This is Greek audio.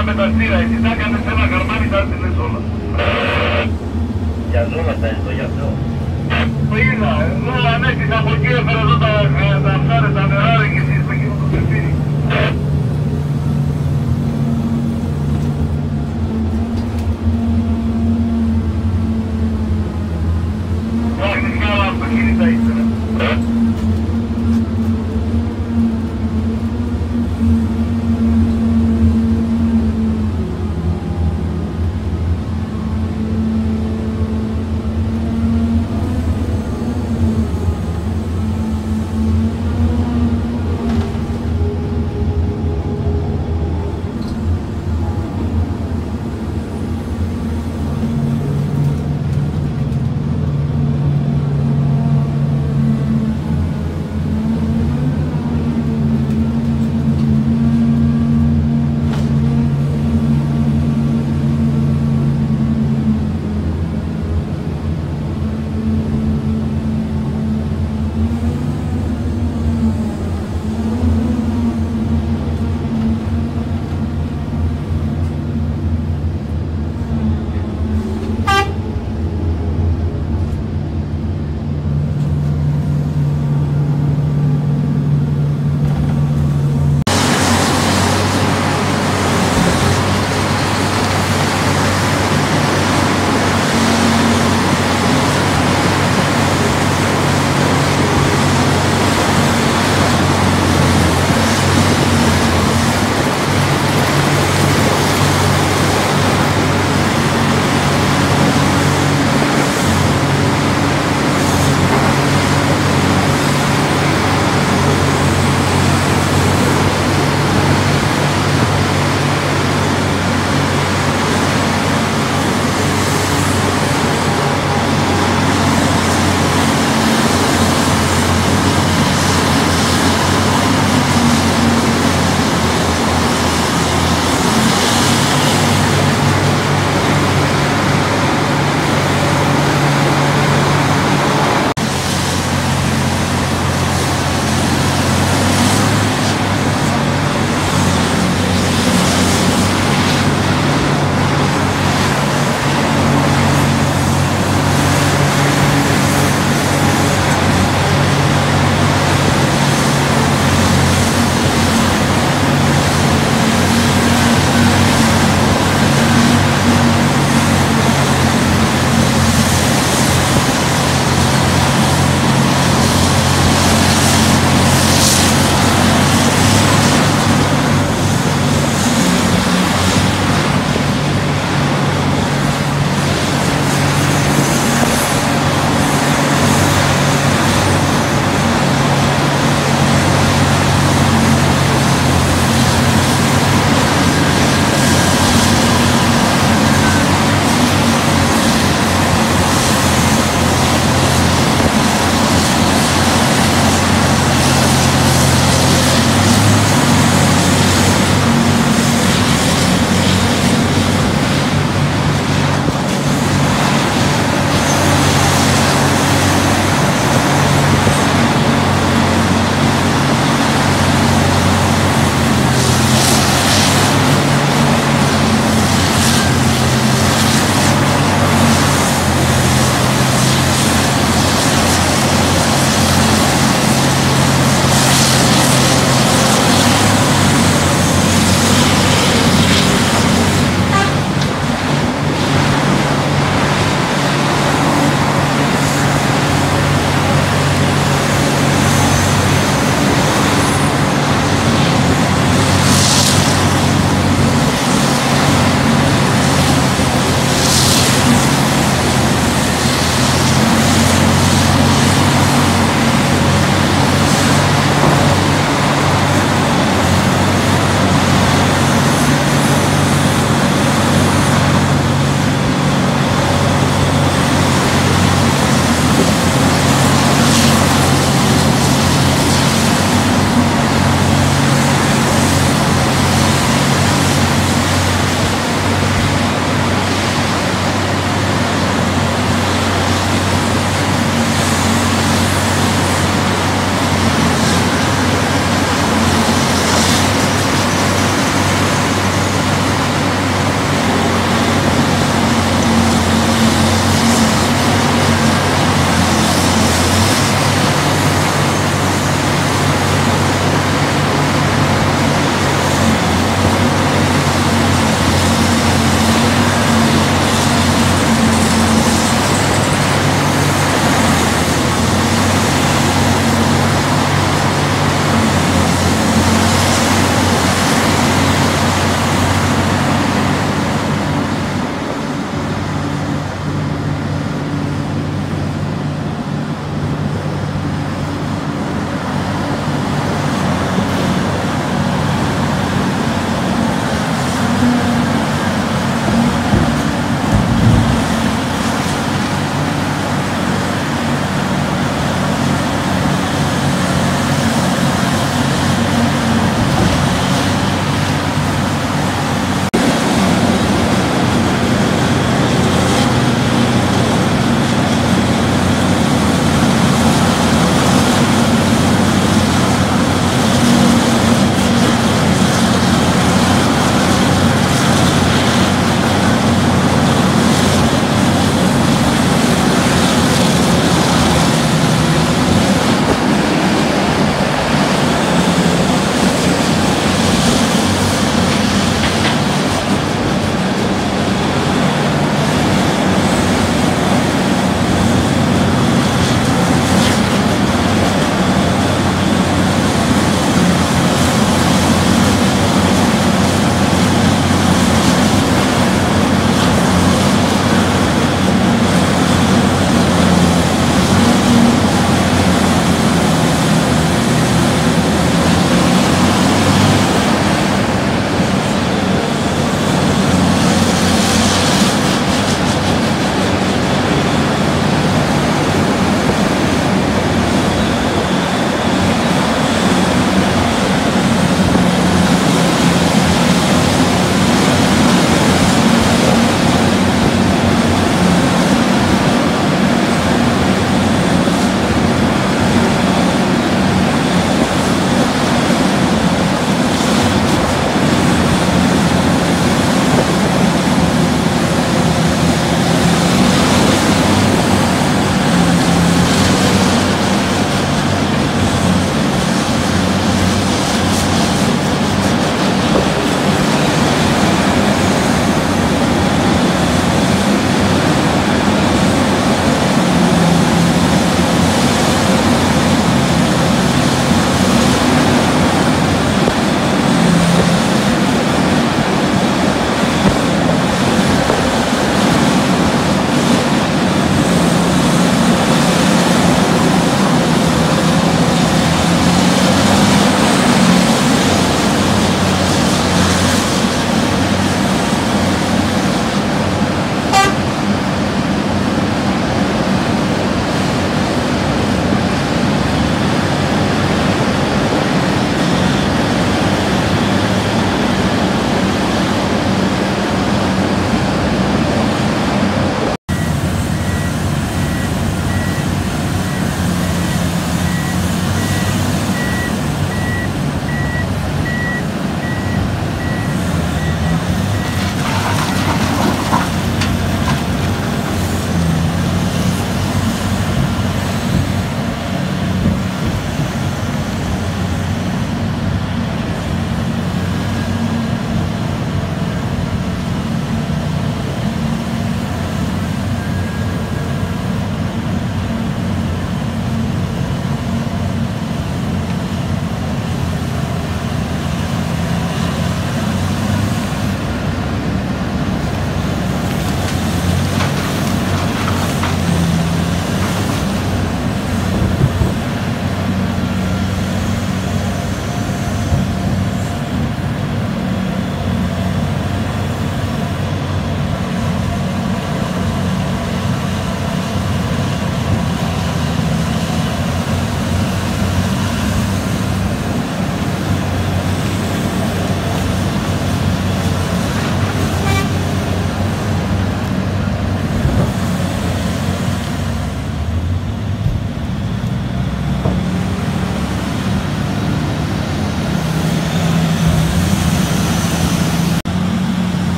ήμουν με τα στήρα, εσύ τα έκανες ένα καρμάνι, τα έστειλες όλα. Για ζώμα τα έστω, για γι' αυτό. Το είδα, εδώ ανέστησα από εκεί, έφερε εδώ τα, τα τα